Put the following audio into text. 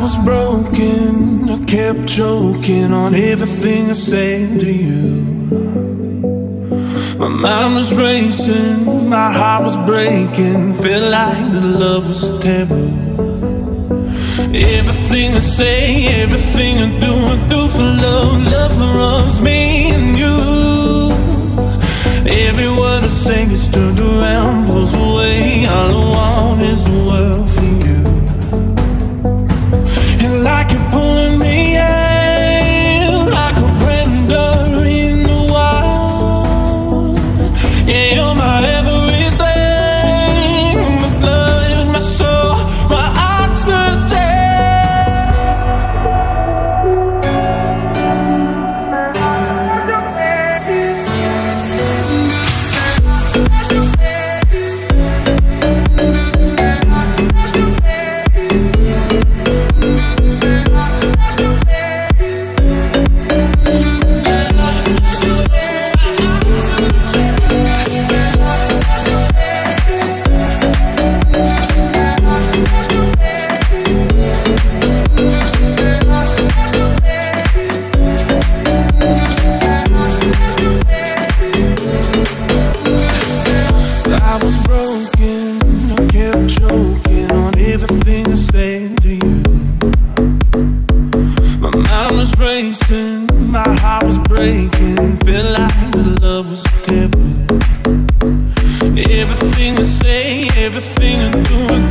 was broken, I kept choking on everything I said to you. My mind was racing, my heart was breaking, felt like the love was taboo. Everything I say, everything I do, I do for love, love for us, me and you. Every word I say gets turned around, pulls away. All want say, everything